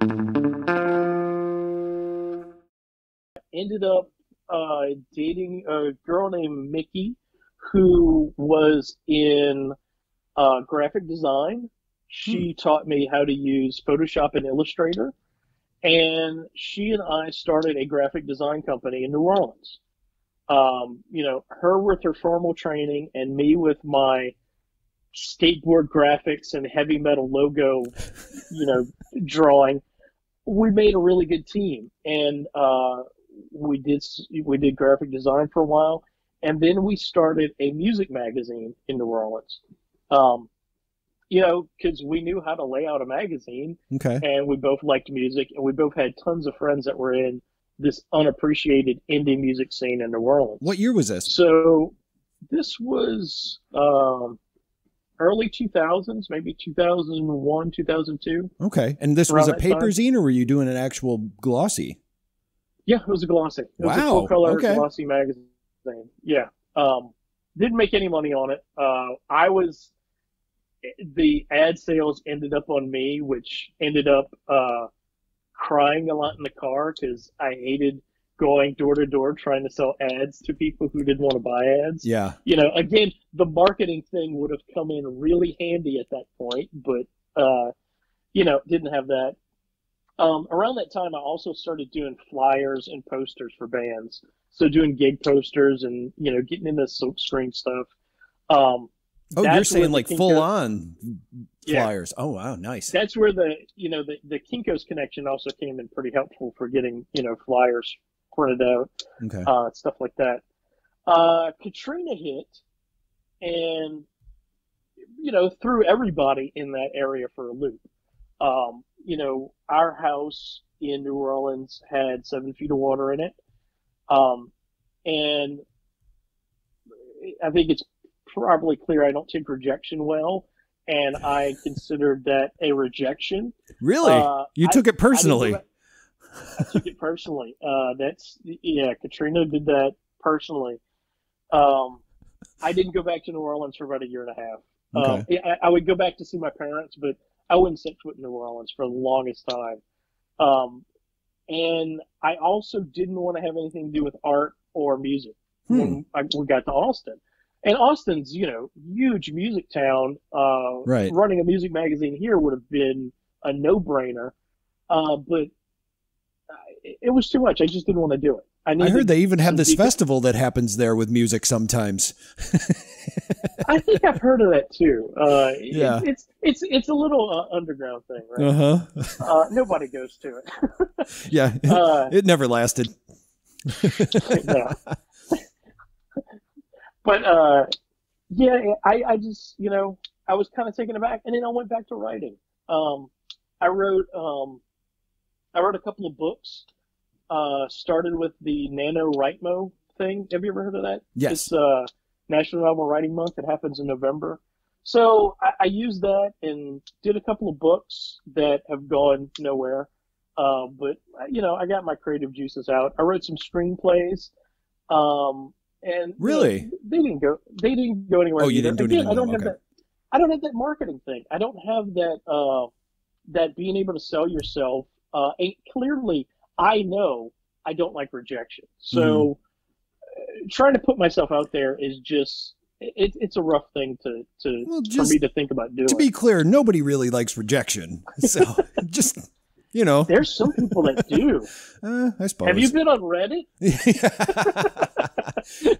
Ended up uh, dating a girl named Mickey who was in uh, graphic design. She taught me how to use Photoshop and Illustrator. And she and I started a graphic design company in New Orleans. Um, you know, her with her formal training and me with my skateboard graphics and heavy metal logo, you know, drawing. We made a really good team, and uh, we did we did graphic design for a while, and then we started a music magazine in New Orleans. Um, you know, because we knew how to lay out a magazine, Okay. and we both liked music, and we both had tons of friends that were in this unappreciated indie music scene in New Orleans. What year was this? So this was um, early 2000s, maybe 2001, 2002. Okay. And this was a paper time. zine, or were you doing an actual glossy? Yeah, it was a glossy. It was a full color okay. glossy magazine. Yeah. Um, didn't make any money on it. Uh, I was the ad sales ended up on me, which ended up uh, crying a lot in the car because I hated going door to door trying to sell ads to people who didn't want to buy ads. Yeah. you know, again, the marketing thing would have come in really handy at that point, but, uh, you know, didn't have that. Um, around that time, I also started doing flyers and posters for bands. So doing gig posters and, you know, getting into silk screen stuff. Um, Oh, you're saying like Kinko- full on Yeah. flyers. Oh, wow. Nice. that's where the, you know, the, the Kinko's connection also came in pretty helpful for getting, you know, flyers printed out. Okay. uh, stuff like that. Uh, Katrina hit, and you know threw everybody in that area for a loop. Um, you know, our house in New Orleans had seven feet of water in it, um, and I think it's probably clear I don't take rejection well, and I considered that a rejection. Really? Uh, you took it I go personally. Took it personally. Uh, that's yeah. Katrina did that personally. Um, I didn't go back to New Orleans for about a year and a half. Um, I, I would go back to see my parents, but I wouldn't set foot in New Orleans for the longest time. Um, and I also didn't want to have anything to do with art or music Hmm. when I, we got to Austin. And Austin's, you know, huge music town. Uh, Right. Running a music magazine here would have been a no-brainer. Uh, but it, it was too much. I just didn't want to do it. I, I heard they even have this people- festival that happens there with music sometimes. I think I've heard of that too. Uh, it- Yeah. it's it's it's a little uh, underground thing, right? Uh huh. Uh, nobody goes to it. Yeah. Uh, it never lasted. no. but uh, yeah, I, I just you know I was kind of taken aback, and then I went back to writing. Um, I wrote um, I wrote a couple of books. Uh, started with the NaNoWriMo thing. Have you ever heard of that? Yes. It's uh, National Novel Writing Month. It happens in November. So I, I used that and did a couple of books that have gone nowhere. Uh, but you know, I got my creative juices out. I wrote some screenplays, um, and you know, Really? they didn't go. They didn't go anywhere. Oh, you didn't do Again, anything I don't have that. I don't have that marketing thing. I don't have that. Uh, that being able to sell yourself. Uh, and clearly, I know I don't like rejection. So Mm-hmm. uh, trying to put myself out there is just. It, it's a rough thing to, to Well, for me to think about doing. To be clear, nobody really likes rejection. So just, you know, There's some people that do. uh, I suppose. Have you been on Reddit?